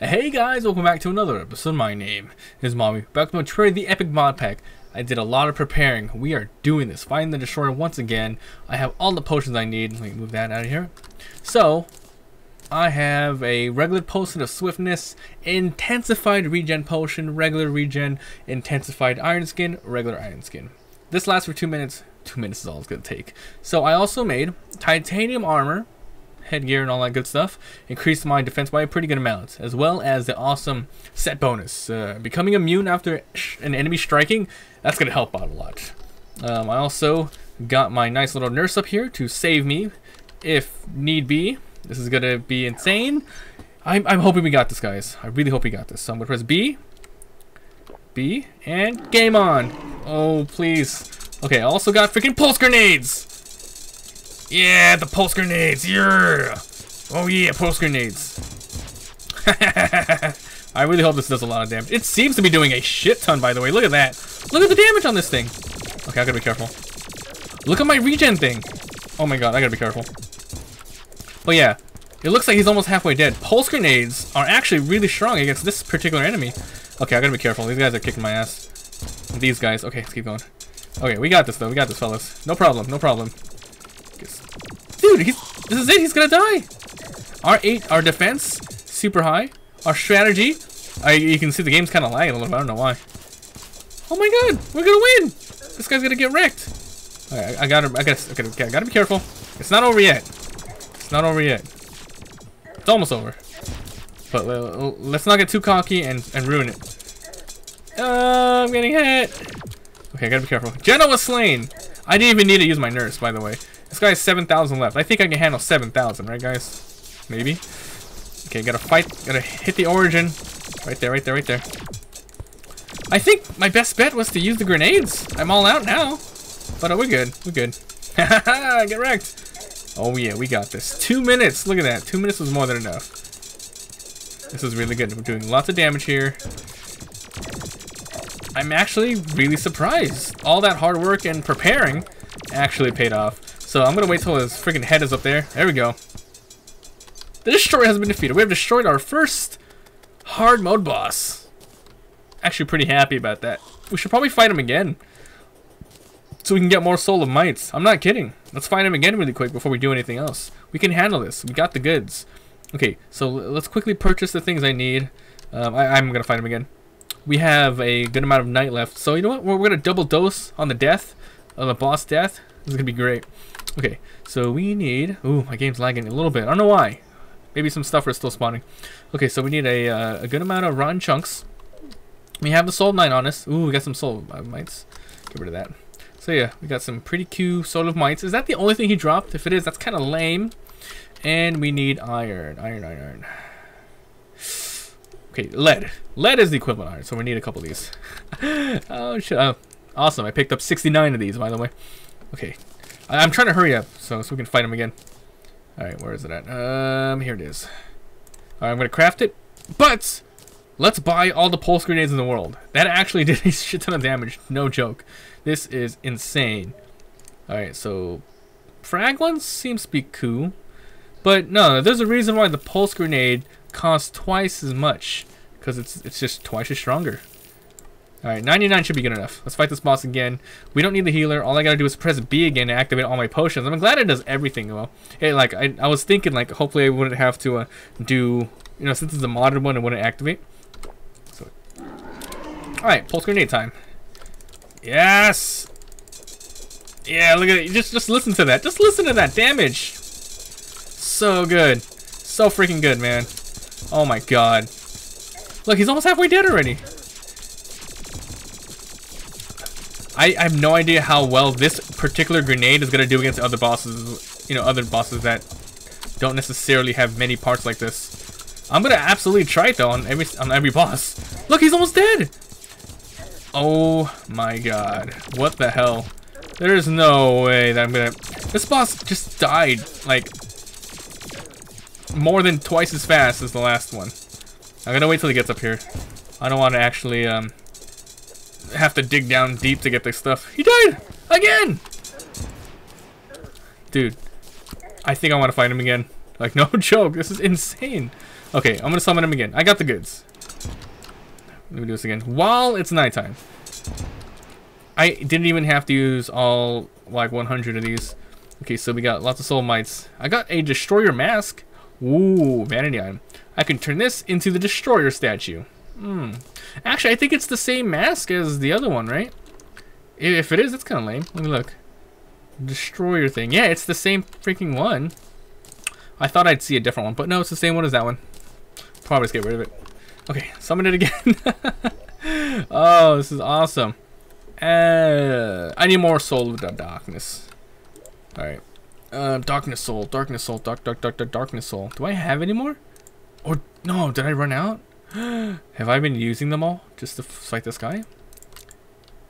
Hey guys, welcome back to another episode. My name is Mabi. Back to my Trade the Epic Mod Pack. I did a lot of preparing. We are doing this. Find the Destroyer once again. I have all the potions I need. Let me move that out of here. So, I have a regular potion of swiftness, intensified regen potion, regular regen, intensified iron skin, regular iron skin. This lasts for two minutes. Two minutes is all it's going to take. So I also made titanium armor, headgear and all that good stuff, increased my defense by a pretty good amount, as well as the awesome set bonus. Uh, becoming immune after an enemy striking, that's going to help out a lot. Um, I also got my nice little nurse up here to save me if need be. This is going to be insane. I'm, I'm hoping we got this, guys. I really hope we got this. So I'm going to press B, B, and game on. Oh, please. Okay, I also got freaking pulse grenades. Yeah, the pulse grenades. Yeah. Oh yeah, pulse grenades. I really hope this does a lot of damage. It seems to be doing a shit ton, by the way. Look at that. Look at the damage on this thing. Okay, I gotta be careful. Look at my regen thing. Oh my god, I gotta be careful. But yeah, it looks like he's almost halfway dead. Pulse grenades are actually really strong against this particular enemy. Okay, I gotta be careful. These guys are kicking my ass. These guys. Okay, let's keep going. Okay, we got this though. We got this, fellas. No problem. No problem. Dude, he's, this is it. He's gonna die. Our eight, our defense, super high. Our strategy, I, you can see the game's kind of lagging a little bit. I don't know why. Oh my god, we're gonna win. This guy's gonna get wrecked. I, I gotta, I gotta, okay, I gotta be careful. It's not over yet. It's not over yet. It's almost over. But uh, let's not get too cocky and, and ruin it. Uh, I'm getting hit. Okay, I gotta be careful. Jenna was slain. I didn't even need to use my nurse, by the way. This guy has 7,000 left. I think I can handle 7,000, right, guys? Maybe. Okay, gotta fight. Gotta hit the origin. Right there, right there, right there. I think my best bet was to use the grenades. I'm all out now. But oh, we're good. We're good. Get wrecked. Oh, yeah, we got this. Two minutes. Look at that. Two minutes was more than enough. This is really good. We're doing lots of damage here. I'm actually really surprised. All that hard work and preparing actually paid off. So I'm gonna wait till his freaking head is up there. There we go. The Destroyer has been defeated. We have destroyed our first hard mode boss. Actually pretty happy about that. We should probably fight him again. So we can get more Soul of Mights. I'm not kidding. Let's fight him again really quick before we do anything else. We can handle this. We got the goods. Okay, so let's quickly purchase the things I need. Um, I, am gonna fight him again. We have a good amount of night left. So you know what? We're, we're gonna double dose on the death, on the boss death. This is gonna be great. Okay, so we need... Ooh, my game's lagging a little bit. I don't know why. Maybe some stuff is still spawning. Okay, so we need a, uh, a good amount of rotten chunks. We have the soul mine on us. Ooh, we got some soul mights. Get rid of that. So yeah, we got some pretty cute soul of mights. Is that the only thing he dropped? If it is, that's kind of lame. And we need iron. Iron, iron, iron. Okay, lead. Lead is the equivalent iron, so we need a couple of these. oh, shit. Oh, awesome. I picked up 69 of these, by the way. Okay, I am trying to hurry up so, so we can fight him again. Alright, where is it at? Um, here it is. Alright, I'm to craft it. But, let's buy all the pulse grenades in the world. That actually did a shit ton of damage. No joke. This is insane. Alright, so, frag ones seems to be cool. But no, there's a reason why the pulse grenade costs twice as much. Because it's, it's just twice as stronger. Alright, 99 should be good enough. Let's fight this boss again. We don't need the healer. All I gotta do is press B again to activate all my potions. I'm glad it does everything well. Hey, like, I, I was thinking, like, hopefully I wouldn't have to uh, do, you know, since it's a modern one, it wouldn't activate. So, Alright, pulse grenade time. Yes! Yeah, look at it. Just, just listen to that. Just listen to that damage. So good. So freaking good, man. Oh my god. Look, he's almost halfway dead already. I, I have no idea how well this particular grenade is going to do against other bosses, you know, other bosses that don't necessarily have many parts like this. I'm going to absolutely try it, though, on every, on every boss. Look, he's almost dead! Oh my god. What the hell? There is no way that I'm to... This boss just died, like, more than twice as fast as the last one. I'm to wait till he gets up here. I don't want to actually, um, have to dig down deep to get this stuff. He died! Again! Dude, I think I want to fight him again. Like, no joke, this is insane. Okay, I'm gonna summon him again. I got the goods. Let me do this again. While it's nighttime. I didn't even have to use all like 100 of these. Okay, so we got lots of soul mights. I got a destroyer mask. Ooh, vanity item. I can turn this into the destroyer statue. Hmm. Actually, I think it's the same mask as the other one, right? If it is, it's kind of lame. Let me look. Destroyer thing. Yeah, it's the same freaking one. I thought I'd see a different one, but no, it's the same one as that one. Probably just get rid of it. Okay, summon it again. oh, this is awesome. Uh, I need more soul of the darkness. Alright. Uh, darkness soul, darkness soul, dark, dark, dark, dark, darkness soul. Do I have any more? Or, no, did I run out? have I been using them all just to fight this guy?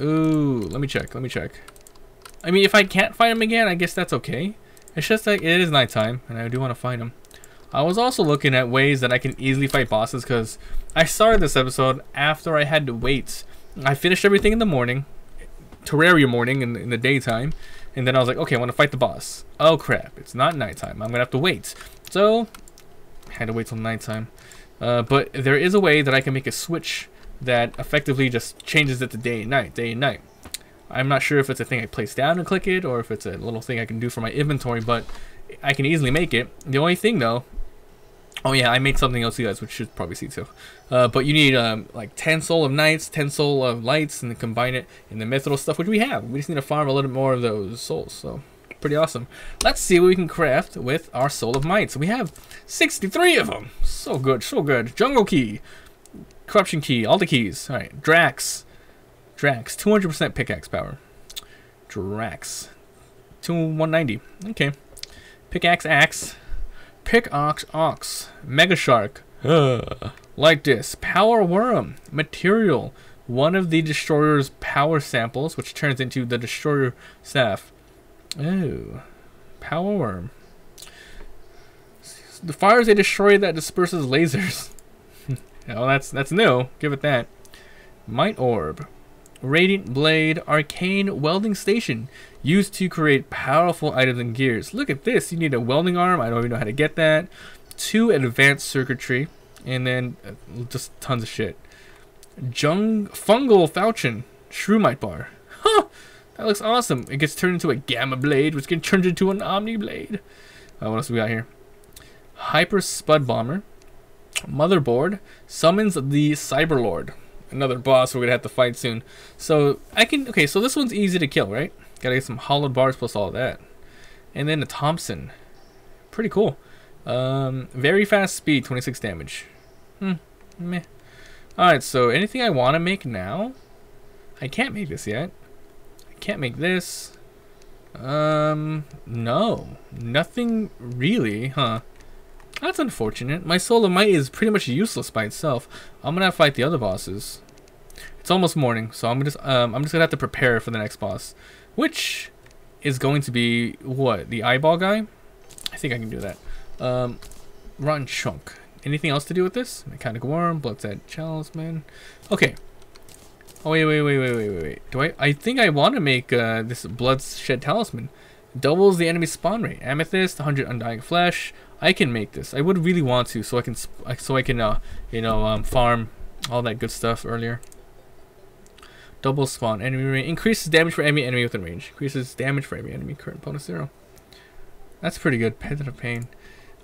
Ooh, let me check, let me check. I mean, if I can't find him again, I guess that's okay. It's just like, it is nighttime, and I do want to find him. I was also looking at ways that I can easily fight bosses, because I started this episode after I had to wait. I finished everything in the morning, Terraria morning in, in the daytime, and then I was like, okay, I want to fight the boss. Oh crap, it's not nighttime. I'm going to have to wait. So, I had to wait till nighttime. Uh, but there is a way that I can make a switch that effectively just changes it to day and night, day and night. I'm not sure if it's a thing I place down and click it, or if it's a little thing I can do for my inventory, but I can easily make it. The only thing though, oh yeah, I made something else you guys, which should probably see too. Uh, but you need um, like 10 soul of nights, 10 soul of lights, and then combine it in the mithril stuff, which we have. We just need to farm a little bit more of those souls, so pretty awesome. Let's see what we can craft with our soul of might. So we have 63 of them. So good, so good. Jungle key, corruption key, all the keys. All right, Drax. Drax, 200% pickaxe power. Drax. 2 190. Okay. Pickaxe axe. Pickaxe ox. Mega shark. Like this. Power worm. Material. One of the destroyer's power samples, which turns into the destroyer staff. Oh. Power worm. The fires is a destroyer that disperses lasers. well, that's that's new. Give it that. Might orb. Radiant Blade Arcane Welding Station, used to create powerful items and gears. Look at this, you need a welding arm, I don't even know how to get that. Two advanced circuitry, and then uh, just tons of shit. Jung Fungal Falchion, Shroomite Bar. Huh, that looks awesome. It gets turned into a Gamma Blade, which gets turned into an Omni Blade. Uh, what else we got here? Hyper Spud Bomber. Motherboard summons the Cyberlord another boss we're gonna have to fight soon. So I can okay, so this one's easy to kill, right? Gotta get some hollowed bars plus all that. And then a Thompson. Pretty cool. Um very fast speed, 26 damage. Hmm. Meh. Alright, so anything I wanna make now? I can't make this yet. Can't make this. Um no. Nothing really, huh? That's unfortunate. My Soul of Might is pretty much useless by itself. I'm gonna have to fight the other bosses. It's almost morning, so I'm just um, I'm just gonna have to prepare for the next boss, which is going to be what the eyeball guy. I think I can do that. Um, rotten chunk. Anything else to do with this? Mechanic worm, bloodset man. Okay. Oh wait, wait, wait, wait, wait, wait, wait. Do I? I think I want to make uh, this bloodshed talisman. Doubles the enemy spawn rate. Amethyst, 100 undying flesh. I can make this. I would really want to, so I can, so I can, uh, you know, um, farm all that good stuff earlier. Double spawn enemy range increases damage for every enemy within range. Increases damage for every enemy current bonus zero. That's pretty good. Pendant of pain.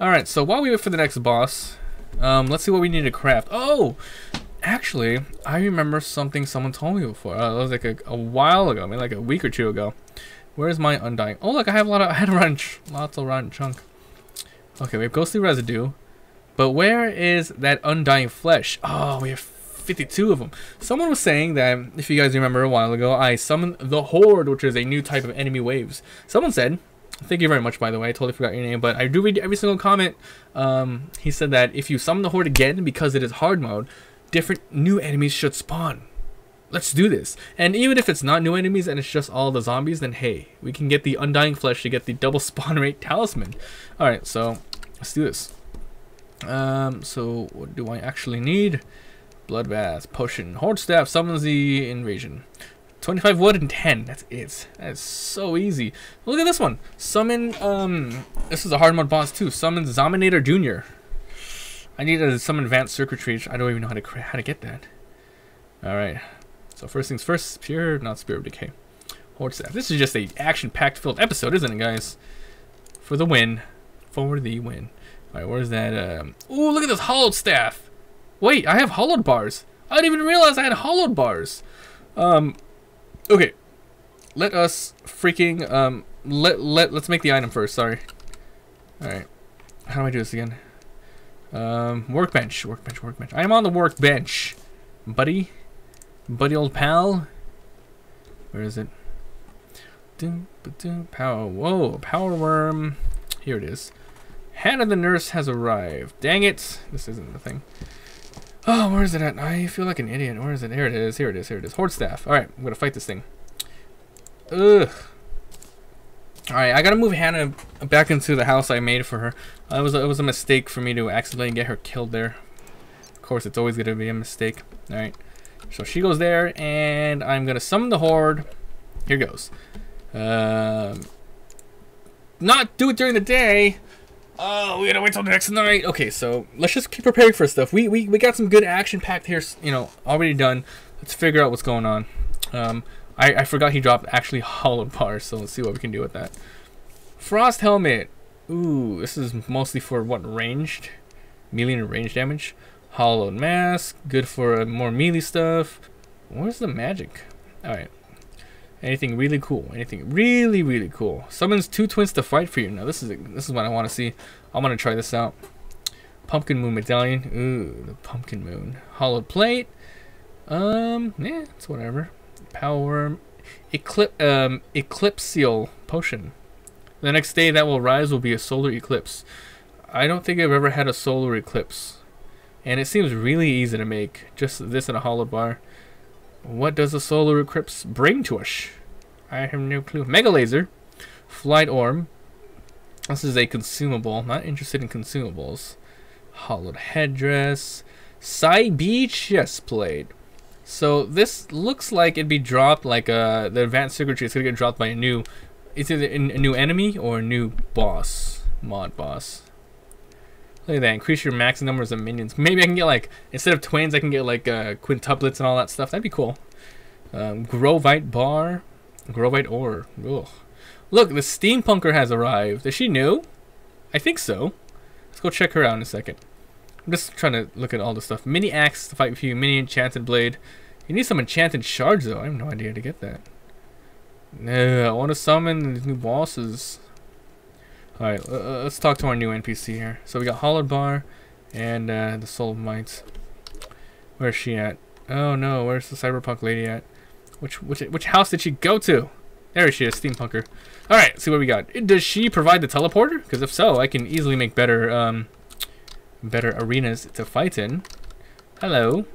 All right, so while we wait for the next boss, um, let's see what we need to craft. Oh, actually, I remember something someone told me before. Uh, it was like a, a while ago, maybe like a week or two ago. Where's my undying? Oh, look, I have a lot of, I had a run, lots of rotten chunk. Okay, we have ghostly residue. But where is that undying flesh? Oh, we have 52 of them. Someone was saying that, if you guys remember a while ago, I summoned the Horde, which is a new type of enemy waves. Someone said, thank you very much, by the way, I totally forgot your name, but I do read every single comment. Um, he said that if you summon the Horde again, because it is hard mode, different new enemies should spawn let's do this. And even if it's not new enemies and it's just all the zombies, then hey, we can get the Undying Flesh to get the double spawn rate talisman. Alright, so let's do this. Um, so what do I actually need? Bloodbath, potion, horde staff, summons the invasion. 25 wood and 10. That's it. That's so easy. Look at this one. Summon, um, this is a hard mode boss too. Summon Zominator Jr. I need uh, some advanced circuitry. I don't even know how to how to get that. All right. So first things first, pure, not spirit decay. Horde staff. This is just a action-packed filled episode, isn't it, guys? For the win. For the win. All right, where's that? Um... Ooh, look at this hollowed staff. Wait, I have hollowed bars. I didn't even realize I had hollowed bars. Um, okay. Let us freaking um let let let's make the item first. Sorry. All right. How do I do this again? Um, workbench, workbench, workbench. I am on the workbench, buddy, buddy, old pal. Where is it? Power. Whoa, power worm. Here it is. Hannah the nurse has arrived. Dang it! This isn't the thing. Oh, where is it at? I feel like an idiot. Where is it? Here it is. Here it is. Here it is. Horde staff. All right, I'm gonna fight this thing. Ugh. Alright, I gotta move Hannah back into the house I made for her. It, was a, it was a mistake for me to accidentally get her killed there. Of course, it's always gonna be a mistake. Alright, so she goes there, and I'm gonna summon the Horde. Here goes. Um, not do it during the day. Oh, we gotta wait till the next night. Okay, so let's just keep preparing for stuff. We, we, we got some good action packed here, you know, already done. Let's figure out what's going on. Um, I, I forgot he dropped actually Hollow bars, so let's see what we can do with that. Frost helmet. Ooh, this is mostly for what ranged, melee and range damage. Hollowed mask, good for uh, more melee stuff. Where's the magic? All right. Anything really cool? Anything really really cool? Summons two twins to fight for you. Now this is this is what I want to see. I'm gonna try this out. Pumpkin Moon Medallion. Ooh, the Pumpkin Moon. Hollowed plate. Um, yeah, it's whatever. Power Eclipse um, Eclipseal Potion. The next day that will rise will be a solar eclipse. I don't think I've ever had a solar eclipse. And it seems really easy to make. Just this in a hollow bar. What does a solar eclipse bring to us? I have no clue. Mega Laser. Flight Orb. This is a consumable. Not interested in consumables. Hollowed Headdress. Psy Beach Chest Plate. So this looks like it'd be dropped like uh, the advanced circuitry is gonna get dropped by a new, it's either a new enemy or a new boss, mod boss. Look at that, increase your max numbers of minions. Maybe I can get like, instead of twins, I can get like uh, quintuplets and all that stuff. That'd be cool. Um, Grovite bar, Grovite ore. Ugh. Look, the steampunker has arrived. Is she new? I think so. Let's go check her out in a second. I'm just trying to look at all the stuff. Mini axe to fight with you. Mini enchanted blade. You need some enchanted shards though. I have no idea how to get that. No, I want to summon these new bosses. Alright, uh, let's talk to our new NPC here. So we got Hollowed Bar and uh, the Soul of Might. Where's she at? Oh no, where's the cyberpunk lady at? Which which which house did she go to? There she is, steampunker. Alright, see what we got. Does she provide the teleporter? Because if so, I can easily make better um, better arenas to fight in. Hello.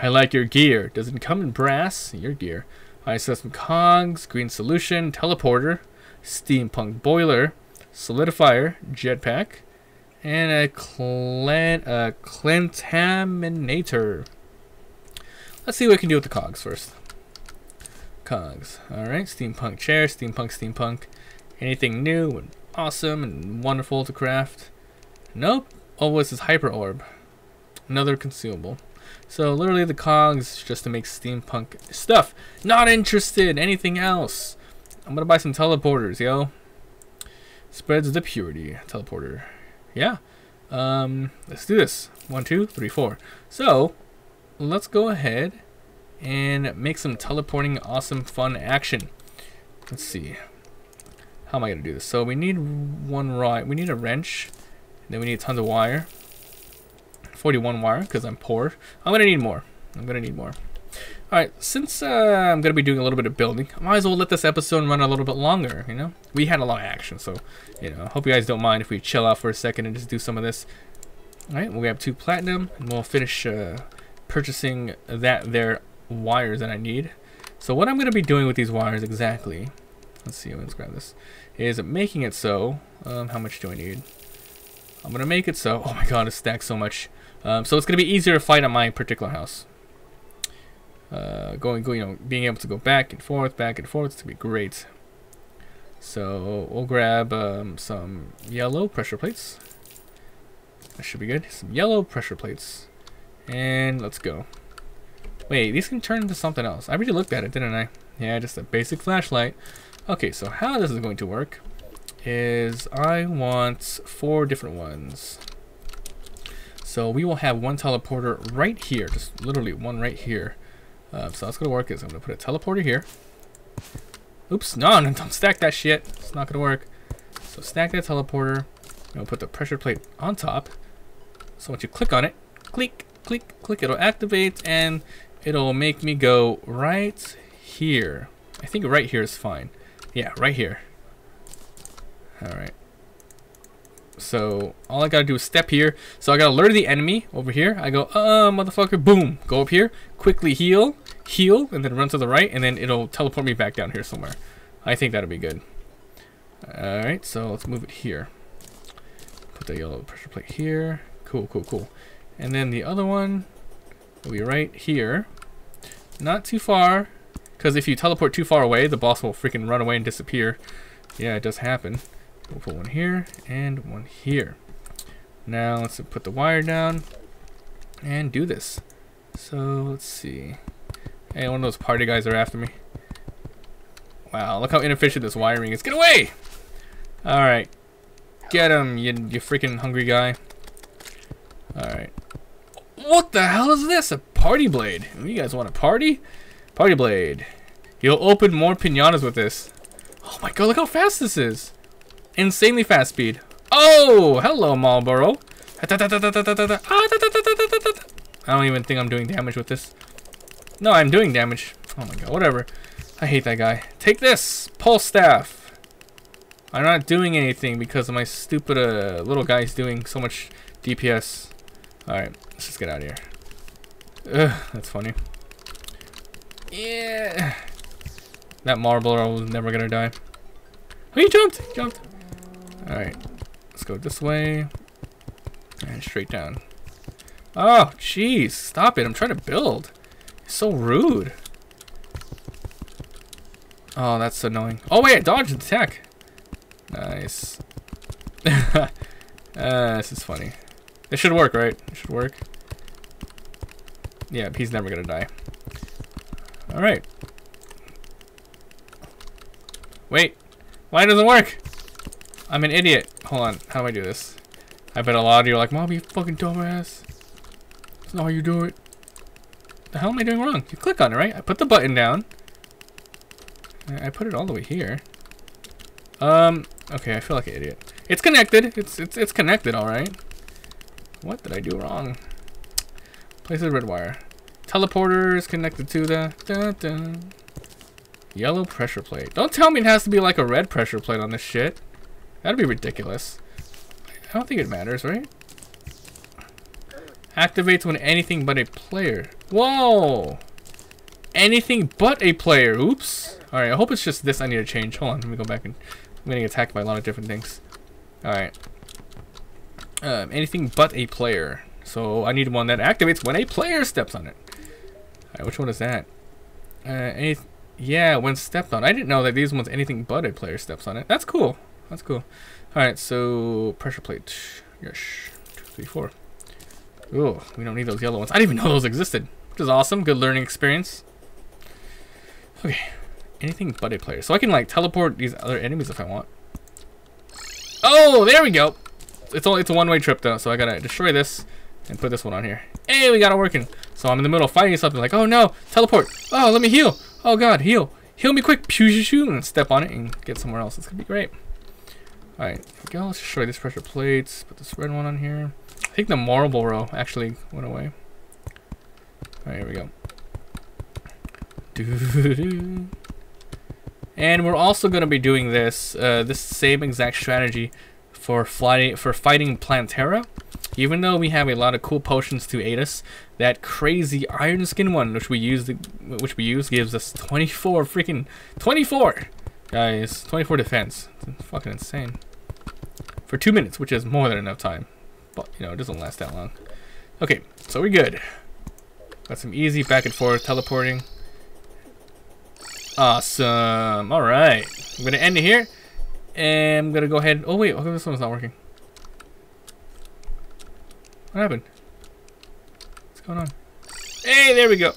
I like your gear. Doesn't come in brass. Your gear. I saw some cogs, green solution, teleporter, steampunk boiler, solidifier, jetpack, and a, clan a contaminator. Let's see what we can do with the cogs first. Cogs. Alright, steampunk chair, steampunk, steampunk. Anything new and awesome and wonderful to craft? Nope. Oh, what's this hyper orb? Another consumable. So literally the cogs just to make steampunk stuff. Not interested. Anything else? I'm gonna buy some teleporters, yo. Spreads the purity teleporter. Yeah. Um, let's do this. One, two, three, four. So let's go ahead and make some teleporting awesome fun action. Let's see. How am I gonna do this? So we need one rod. We need a wrench. Then we need tons of wire. 41 wire, because I'm poor. I'm going to need more. I'm going to need more. Alright, since uh, I'm going to be doing a little bit of building, I might as well let this episode run a little bit longer, you know? We had a lot of action, so, you know, I hope you guys don't mind if we chill out for a second and just do some of this. Alright, we have two platinum, and we'll finish uh, purchasing that there wires that I need. So what I'm going to be doing with these wires exactly, let's see, let's grab this, is making it so, um, how much do I need? I'm gonna make it so, oh my god, it stacks so much. Um, so it's gonna be easier to fight at my particular house. Uh, going, go, you know, being able to go back and forth, back and forth, it's gonna be great. So we'll grab um, some yellow pressure plates. That should be good. Some yellow pressure plates. And let's go. Wait, these can turn into something else. I already looked at it, didn't I? Yeah, just a basic flashlight. Okay, so how this is going to work is I want four different ones. So we will have one teleporter right here, just literally one right here. Uh, so that's gonna work is I'm gonna put a teleporter here. Oops, no, no, don't stack that shit. It's not gonna work. So stack that teleporter. I'll put the pressure plate on top. So once you click on it, click, click, click, it'll activate and it'll make me go right here. I think right here is fine. Yeah, right here. Alright. So all I gotta do is step here. So I gotta lure the enemy over here. I go, uh, motherfucker, boom. Go up here, quickly heal, heal, and then run to the right, and then it'll teleport me back down here somewhere. I think that'll be good. Alright, so let's move it here. Put the yellow pressure plate here. Cool, cool, cool. And then the other one will be right here. Not too far, because if you teleport too far away, the boss will freaking run away and disappear. Yeah, it does happen. We'll put one here and one here. Now let's put the wire down and do this. So let's see. Hey, one of those party guys are after me. Wow, look how inefficient this wiring is. Get away! Alright. Get him, you, you freaking hungry guy. Alright. What the hell is this? A party blade. You guys want a party? Party blade. You'll open more pinatas with this. Oh my god, look how fast this is. Insanely fast speed. Oh, hello, Marlboro. I don't even think I'm doing damage with this. No, I'm doing damage. Oh my god, whatever. I hate that guy. Take this, pulse staff. I'm not doing anything because of my stupid uh, little guy's doing so much DPS. Alright, let's just get out of here. Ugh, that's funny. Yeah. That Marlboro was never gonna die. Oh, he jumped! He jumped! Alright. Let's go this way. And straight down. Oh, jeez. Stop it. I'm trying to build. It's so rude. Oh, that's annoying. Oh, wait. Dodge attack. Nice. uh, this is funny. It should work, right? It should work. Yeah, he's never gonna die. Alright. Wait. Why doesn't work? I'm an idiot. Hold on. How do I do this? I bet a lot of you are like, Mom, you fucking dumbass. That's not how you do it. The hell am I doing wrong? You click on it, right? I put the button down. I put it all the way here. Um, okay, I feel like an idiot. It's connected. It's it's it's connected, all right. What did I do wrong? Place a red wire. Teleporter is connected to the yellow pressure plate. Don't tell me it has to be like a red pressure plate on this shit. That'd be ridiculous. I don't think it matters, right? Activates when anything but a player. Whoa! Anything but a player. Oops. Alright, I hope it's just this I need to change. Hold on, let me go back and... I'm getting attacked by a lot of different things. Alright. Um, anything but a player. So I need one that activates when a player steps on it. Alright, which one is that? Uh, any... Yeah, when stepped on. I didn't know that these ones anything but a player steps on it. That's cool. That's cool. Alright, so pressure plate. Yes. Two, three, four. Oh, we don't need those yellow ones. I didn't even know those existed. Which is awesome. Good learning experience. Okay. Anything but a player. So I can like teleport these other enemies if I want. Oh, there we go. It's only it's a one-way trip though, so I gotta destroy this and put this one on here. Hey, we got it working. So I'm in the middle of fighting something like, oh no, teleport. Oh, let me heal. Oh god, heal. Heal me quick. Pew, shoo, shoo, and step on it and get somewhere else. It's gonna be great. Alright, go. Let's destroy these pressure plates. Put this red one on here. I think the marble row actually went away. Alright, here we go. And we're also going to be doing this, uh, this same exact strategy for flying, for fighting Plantera. Even though we have a lot of cool potions to aid us, that crazy Iron Skin one, which we use, which we use, gives us 24 freaking 24, guys, 24 defense. It's fucking insane for two minutes, which is more than enough time. But, you know, it doesn't last that long. Okay, so we're good. Got some easy back and forth teleporting. Awesome. All right. I'm going to end it here. And I'm going to go ahead. Oh, wait. Oh, this one's not working. What happened? What's going on? Hey, there we go.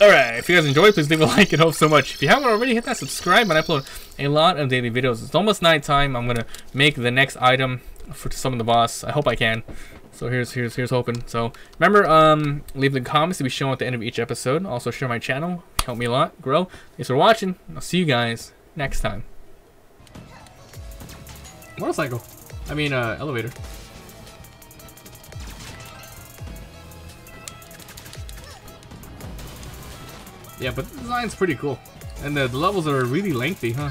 Alright, if you guys enjoyed, please leave a like and hope so much. If you haven't already, hit that subscribe button. I upload a lot of daily videos. It's almost night time. I'm gonna make the next item for to summon the boss. I hope I can. So here's here's here's hoping. So remember, um, leave the comments to be shown at the end of each episode. Also share my channel. Help me a lot. Grow. Thanks for watching. I'll see you guys next time. Motorcycle. I mean, uh, elevator. Yeah, but the design's pretty cool. And the levels are really lengthy, huh?